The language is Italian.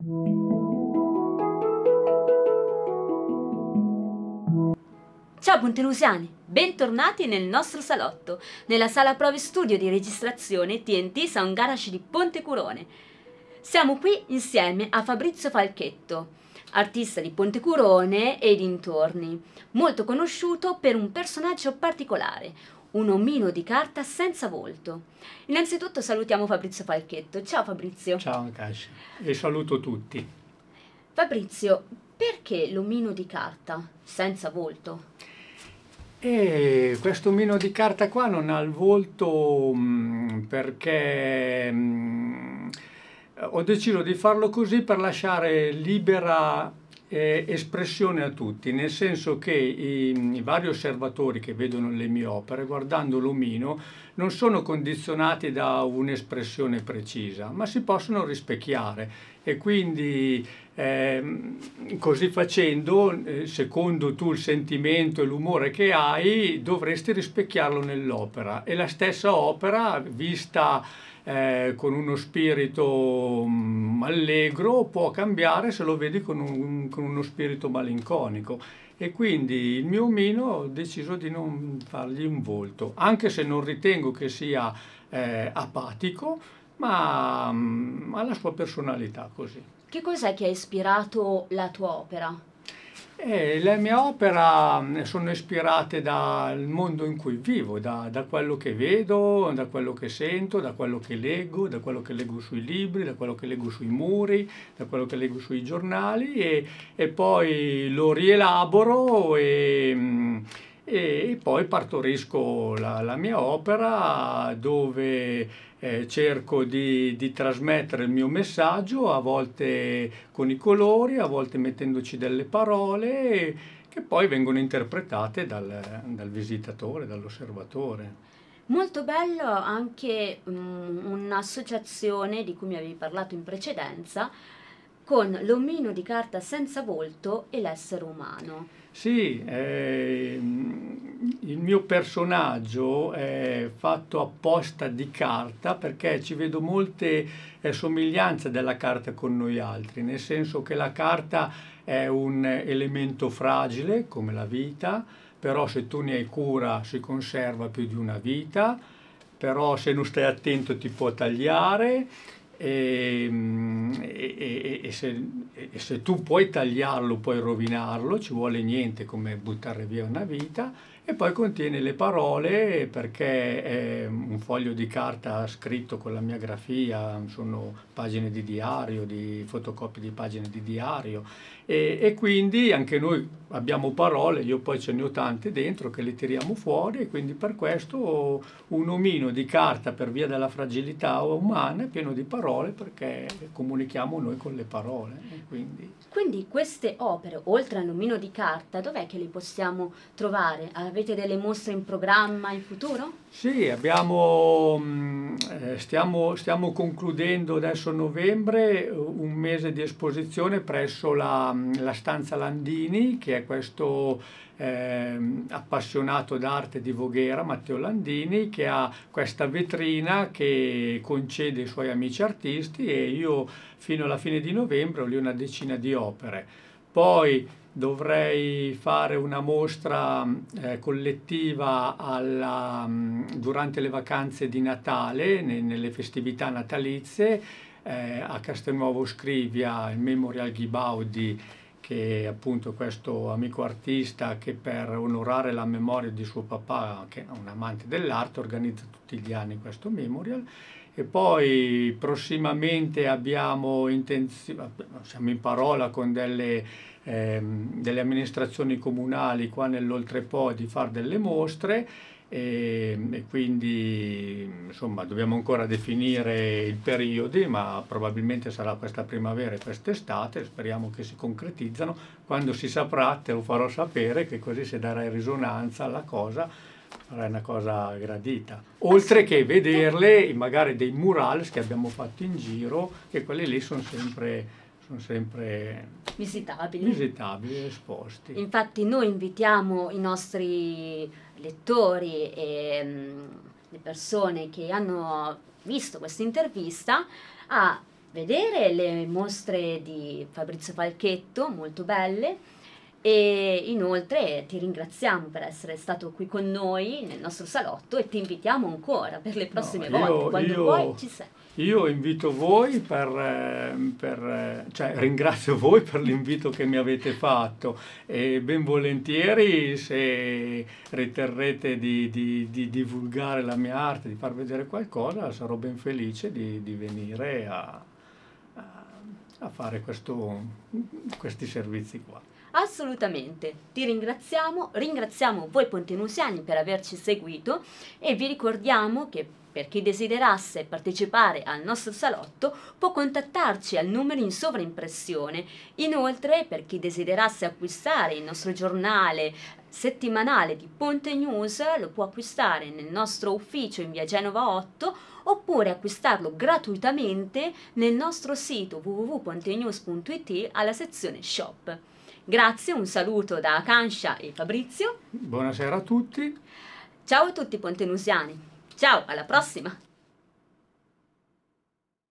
Ciao Pontelusiani, bentornati nel nostro salotto, nella sala prove studio di registrazione TNT Sound Garage di Pontecurone. Siamo qui insieme a Fabrizio Falchetto, artista di Pontecurone e dintorni, molto conosciuto per un personaggio particolare, un omino di carta senza volto. Innanzitutto salutiamo Fabrizio Falchetto. Ciao Fabrizio. Ciao Ancash e saluto tutti. Fabrizio, perché l'omino di carta senza volto? E questo omino di carta qua non ha il volto mh, perché mh, ho deciso di farlo così per lasciare libera eh, espressione a tutti, nel senso che i, i, vari osservatori che vedono le mie opere, guardando l'omino, non sono condizionati da un'espressione precisa, ma si possono rispecchiare. E quindi eh, così facendo, eh, secondo tu il sentimento e l'umore che hai, dovresti rispecchiarlo nell'opera. E la stessa opera vista eh, con uno spirito um, allegro può cambiare se lo vedi con, un, con, uno spirito malinconico. E quindi il mio omino ho deciso di non fargli un volto, anche se non ritengo che sia eh, apatico, ma um, ha la sua personalità così. Che cos'è che ha ispirato la tua opera? Eh, le mie opere sono ispirate dal mondo in cui vivo, da, da, quello che vedo, da quello che sento, da quello che leggo, da quello che leggo sui libri, da quello che leggo sui muri, da quello che leggo sui giornali e, e poi lo rielaboro e, e poi partorisco la, la mia opera dove eh, cerco di, di, trasmettere il mio messaggio, a volte con i colori, a volte mettendoci delle parole che poi vengono interpretate dal, dal visitatore, dall'osservatore. Molto bello anche um, un'associazione di cui mi avevi parlato in precedenza con l'omino di carta senza volto e l'essere umano. Sì, eh, il mio personaggio è fatto apposta di carta perché ci vedo molte eh, somiglianze della carta con noi altri, nel senso che la carta è un elemento fragile come la vita, però se tu ne hai cura si conserva più di una vita, però se non stai attento ti può tagliare e, e, e, se, e, se, tu puoi tagliarlo, puoi rovinarlo, ci vuole niente come buttare via una vita e poi contiene le parole perché è un foglio di carta scritto con la mia grafia, sono pagine di diario, di fotocopie di pagine di diario e, e, quindi anche noi abbiamo parole, io poi ce ne ho tante dentro che le tiriamo fuori e quindi per questo un omino di carta per via della fragilità umana è pieno di parole perché comunichiamo noi con le parole. Quindi. quindi. queste opere, oltre all'omino di carta, dov'è che le possiamo trovare? Delle mostre in programma in futuro? Sì, abbiamo, mm, eh, stiamo, stiamo concludendo adesso novembre un mese di esposizione presso la la stanza Landini, che è questo eh, appassionato d'arte di Voghera, Matteo Landini, che ha questa vetrina che concede ai suoi amici artisti e io fino alla fine di novembre ho lì una decina di opere. Poi dovrei fare una mostra eh, collettiva alla, durante le vacanze di Natale, ne, nelle festività natalizie, eh, a Castelnuovo Scrivia, il Memorial Ghibaudi, che è appunto questo amico artista che per onorare la memoria di suo papà, che è un amante dell'arte, organizza tutti gli anni questo memorial. E poi prossimamente abbiamo intenzione, siamo in parola con delle, ehm, delle amministrazioni comunali qua nell'Oltrepo di fare delle mostre e, e, quindi insomma dobbiamo ancora definire i periodi ma probabilmente sarà questa primavera e quest'estate speriamo che si concretizzano. Quando si saprà te lo farò sapere che così se darai risonanza alla cosa sarà una cosa gradita oltre che vederle magari dei murals che abbiamo fatto in giro che quelli lì sono sempre sono sempre visitabili. visitabili esposti. Infatti noi invitiamo i nostri lettori e um, le persone che hanno visto questa intervista a vedere le mostre di Fabrizio Falchetto, molto belle, e inoltre ti ringraziamo per essere stato qui con noi nel nostro salotto e ti invitiamo ancora per le prossime No, io- volte, quando io- vuoi ci sei. Io invito voi per, eh, per, eh, cioè ringrazio voi per l'invito che mi avete fatto e ben volentieri se riterrete di, di- di divulgare la mia arte, di far vedere qualcosa, sarò ben felice di, di venire a, a- a fare questo- questi servizi qua. Assolutamente, ti ringraziamo, ringraziamo voi pontenusiani per averci seguito e vi ricordiamo che per chi desiderasse partecipare al nostro salotto può contattarci al numero in sovraimpressione. Inoltre, per chi desiderasse acquistare il nostro giornale settimanale di Ponte News, lo può acquistare nel nostro ufficio in via Genova 8 oppure acquistarlo gratuitamente nel nostro sito www.pontenews.it alla sezione shop. Grazie, un saluto da Akansha e Fabrizio. Buonasera a tutti. Ciao a tutti pontenusiani. Ciao, alla prossima!